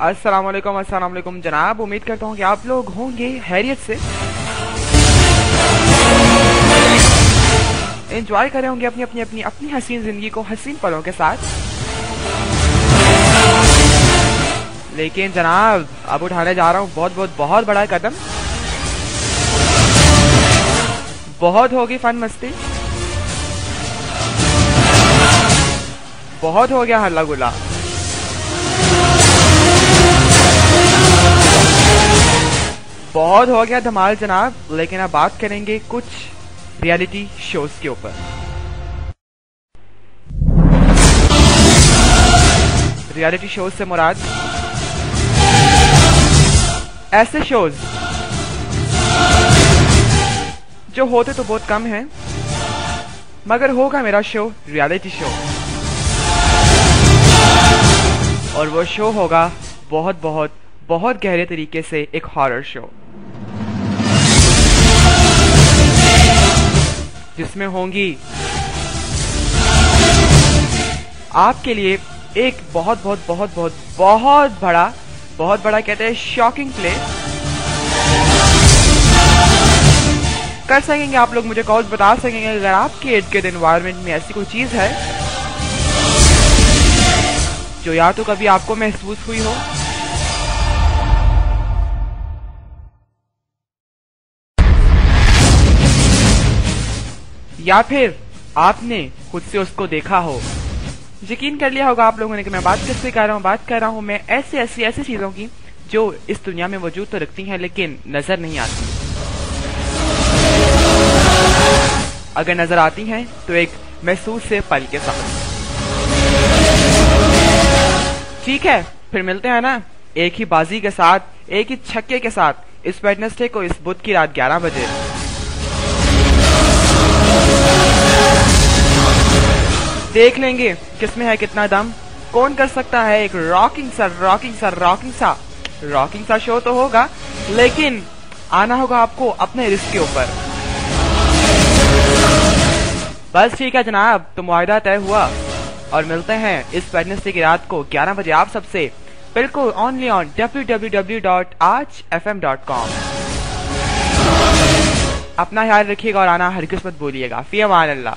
अस्सलाम वालेकुम अस्सलाम वालेकुम जनाब। उम्मीद करता हूँ कि आप लोग होंगे हैरियत से। एंजॉय कर होंगे अपनी अपनी अपनी अपनी हसीन ज़िंदगी को, हसीन पलों के साथ। लेकिन जनाब, अब उठाने जा रहा हूँ बहुत बहुत बहुत बड़ा कदम। बहुत होगी फन मस्ती। बहुत हो गया हल्ला गुला बहुत हो गया धमाल जनाब, लेकिन अब बात करेंगे कुछ रियलिटी शोज़ के ऊपर। रियलिटी शोज़ से मुराद। ऐसे शोज़ जो होते तो बहुत कम हैं, मगर होगा मेरा शो रियलिटी शो और वो शो होगा बहुत बहुत बहुत गहरे तरीके से एक हॉरर शो जिसमें होंगी। आपके लिए एक बहुत बहुत बहुत बहुत बहुत बड़ा बहुत बड़ा कहते हैं शॉकिंग प्ले कर सकेंगे आप लोग मुझे कॉल बता सकेंगे अगर आपके इर्द गिर्द एनवायरमेंट में ऐसी कोई चीज़ है, जो या तो कभी आपको महसूस हुई हो या फिर आपने खुद से उसको देखा हो। यकीन कर लिया होगा आप लोगों ने कि मैं बात किससे कर रहा हूँ? बात कर रहा हूँ मैं ऐसी ऐसी ऐसी चीज़ों की जो इस दुनिया में वजूद तो रखती हैं, लेकिन नज़र नहीं आती। अगर नज़र आती हैं तो एक महसूस से पल के साथ। ठीक है, फिर मिलते हैं ना एक ही बाजी के साथ, एक ही छक्के के साथ इस वेडनेसडे को इस बुध की रात 11 बजे। देख लेंगे किसमें है कितना दम। कौन कर सकता है एक रॉकिंग सा रॉकिंग सा रॉकिंग सा रॉकिंग सा शो तो होगा, लेकिन आना होगा आपको अपने रिस्क के ऊपर। बस ठीक है जनाब तो मुआदा तय हुआ। और मिलते हैं इस वेडनेसडे की रात को 11 बजे आप सबसे। बिल्कुल ओनली ऑन www.aajfm.com अपना ख्याल रखिएगा और आना हर किस्मत बोलिएगा। फ़ी अमान अल्लाह।